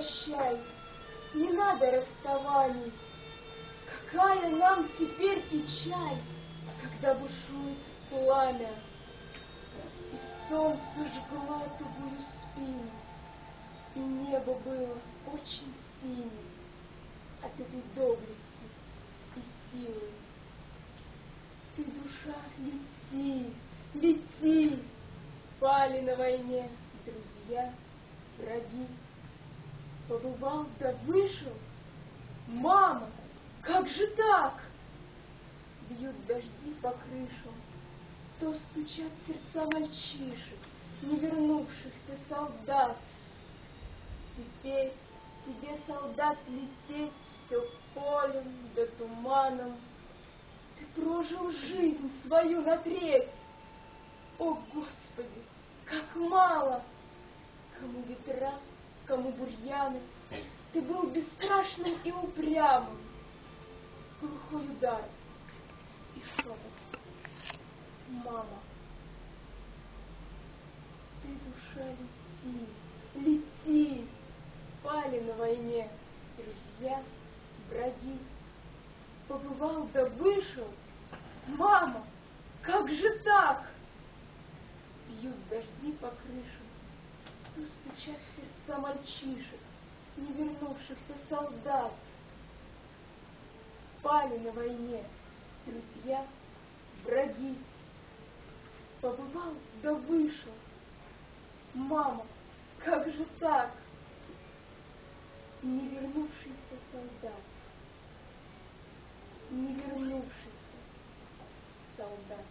прощай. Не надо расставаний. Какая нам теперь печаль, когда бушует пламя. И солнце жгло тугую спину, и небо было очень синим от этой доблести и силы. Ты, душа, лети, лети, пали на войне друзья, враги. Побывал да вышел, мама, как же так? Бьют дожди по крышам, то стучат сердца мальчишек, не вернувшихся солдат. Теперь тебе, солдат, лететь все полем да туманом. Ты прожил жизнь свою на треть. О, Господи, как мало! Кому ветра, кому бурьяны, Ты был бесстрашным и упрямым. Глухой удар и шепот. Мама, ты, душа, лети, лети, Пали на войне друзья, враги. Побывал да вышел, мама, как же так? Бьют дожди по крышам, то стучат сердца мальчишек, не вернувшихся солдат. Пали на войне друзья, враги. Побывал да вышел. Мама, как же так? Не вернувшийся солдат. Не вернувшийся солдат.